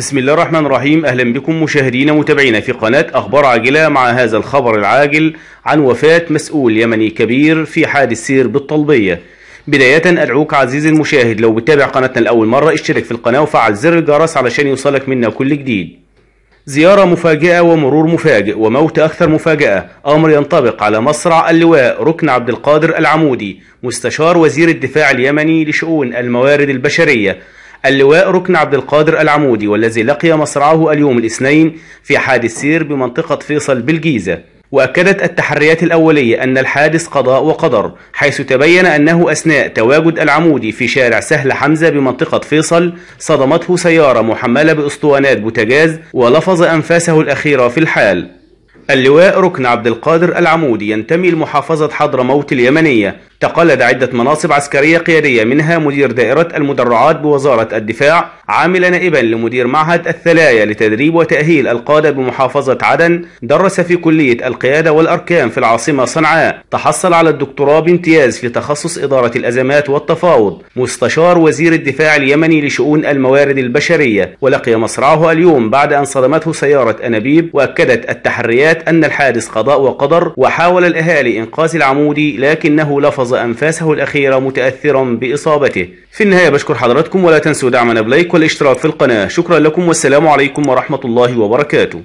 بسم الله الرحمن الرحيم. أهلا بكم مشاهدين متابعينا في قناة أخبار عاجلة. مع هذا الخبر العاجل عن وفاة مسؤول يمني كبير في حادث سير بالطلبية. بداية أدعوك عزيزي المشاهد لو بتابع قناتنا لأول مرة اشترك في القناة وفعل زر الجرس علشان يوصلك منا كل جديد. زيارة مفاجئة ومرور مفاجئ وموت أكثر مفاجأة. أمر ينطبق على مصرع اللواء ركن عبد القادر العمودي مستشار وزير الدفاع اليمني لشؤون الموارد البشرية. اللواء ركن عبد القادر العمودي والذي لقي مصرعه اليوم الاثنين في حادث سير بمنطقة فيصل بالجيزة. وأكدت التحريات الأولية أن الحادث قضاء وقدر حيث تبين أنه أثناء تواجد العمودي في شارع سهل حمزة بمنطقة فيصل صدمته سيارة محملة بأسطوانات بوتاجاز ولفظ أنفاسه الأخيرة في الحال. اللواء ركن عبد القادر العمودي ينتمي لمحافظة حضرموت اليمنية تقلد عدة مناصب عسكرية قيادية منها مدير دائرة المدرعات بوزارة الدفاع عامل نائبا لمدير معهد الثلايا لتدريب وتأهيل القادة بمحافظة عدن درس في كلية القيادة والأركان في العاصمة صنعاء تحصل على الدكتوراه بامتياز في تخصص إدارة الأزمات والتفاوض مستشار وزير الدفاع اليمني لشؤون الموارد البشرية ولقي مصرعه اليوم بعد أن صدمته سيارة أنابيب وأكدت التحريات أن الحادث قضاء وقدر وحاول الأهالي إنقاذ العمودي لكنه لفظ أنفاسه الأخيرة متأثرا بإصابته. في النهاية بشكر حضراتكم ولا تنسوا دعمنا بلايك والاشتراك في القناة. شكرا لكم والسلام عليكم ورحمة الله وبركاته.